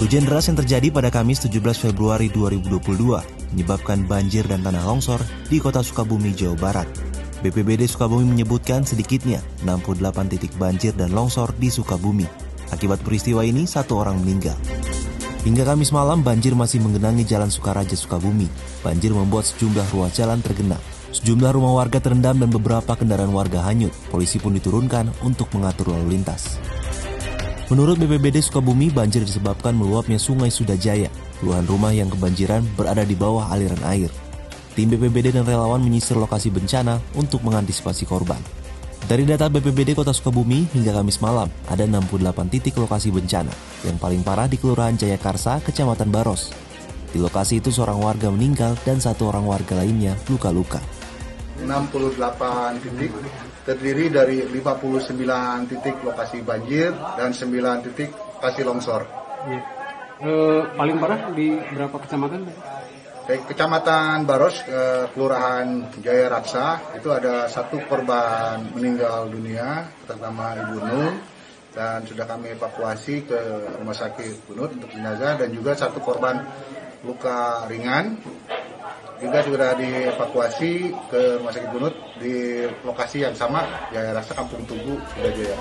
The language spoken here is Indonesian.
Hujan deras yang terjadi pada Kamis 17 Februari 2022 menyebabkan banjir dan tanah longsor di kota Sukabumi, Jawa Barat. BPBD Sukabumi menyebutkan sedikitnya 68 titik banjir dan longsor di Sukabumi. Akibat peristiwa ini, satu orang meninggal. Hingga Kamis malam, banjir masih menggenangi Jalan Sukaraja Sukabumi. Banjir membuat sejumlah ruas jalan tergenang. Sejumlah rumah warga terendam dan beberapa kendaraan warga hanyut. Polisi pun diturunkan untuk mengatur lalu lintas. Menurut BPBD Sukabumi, banjir disebabkan meluapnya Sungai Sudajaya. Puluhan rumah yang kebanjiran berada di bawah aliran air. Tim BPBD dan relawan menyisir lokasi bencana untuk mengantisipasi korban. Dari data BPBD Kota Sukabumi hingga Kamis malam, ada 68 titik lokasi bencana. Yang paling parah di Kelurahan Jayakarsa, Kecamatan Baros. Di lokasi itu seorang warga meninggal dan satu orang warga lainnya luka-luka. 68 titik terdiri dari 59 titik lokasi banjir dan 9 titik lokasi longsor. Ya. E, paling parah di berapa kecamatan? Baik, Kecamatan Baros, e, Kelurahan Jaya Raksa, itu ada satu korban meninggal dunia, pertama Ibu Nur, dan sudah kami evakuasi ke Rumah Sakit Bunut untuk jenazah, dan juga satu korban luka ringan, juga sudah dievakuasi ke Rumah Sakit Bunut di lokasi yang sama, Jaya Rasa Kampung Tugu, Sudah Jaya.